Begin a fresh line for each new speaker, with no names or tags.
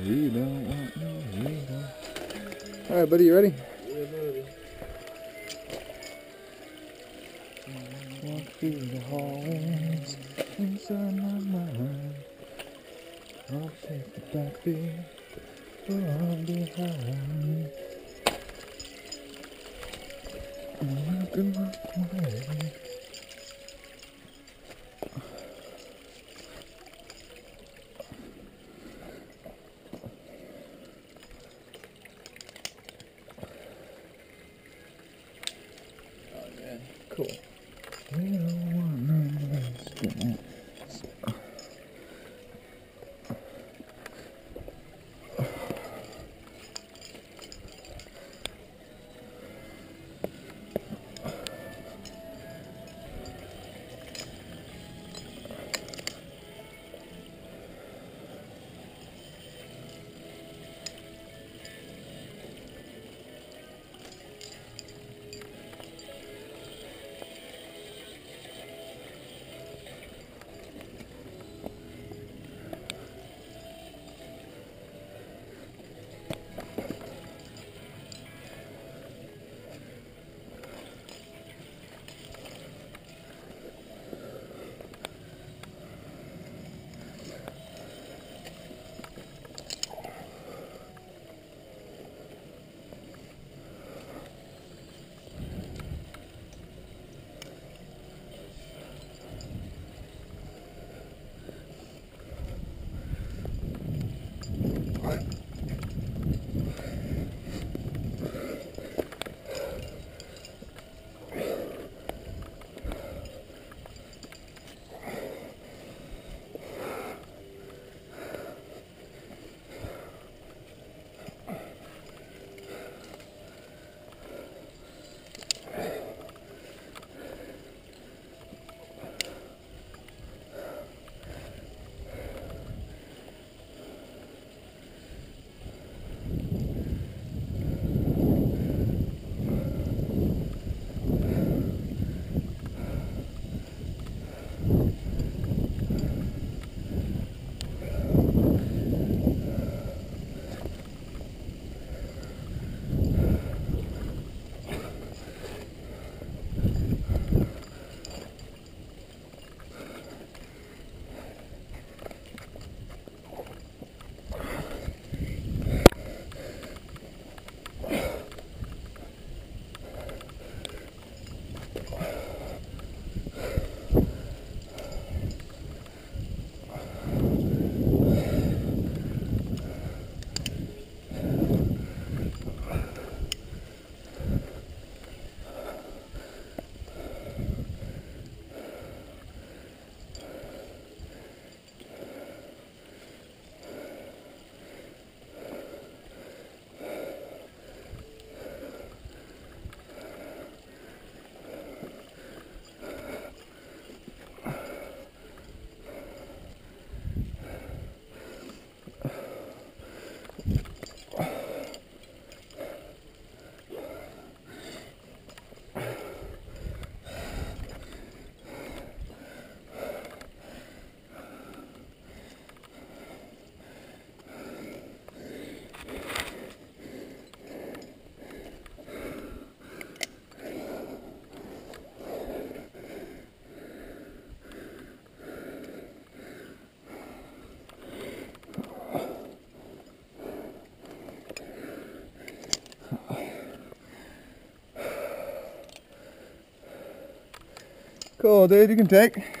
Don't want. All right, buddy, you ready?
Yeah, buddy.
Walk through the hallways inside my mind. I'll take the back beat. I'm my way. Cool. Cool, dude. You can take.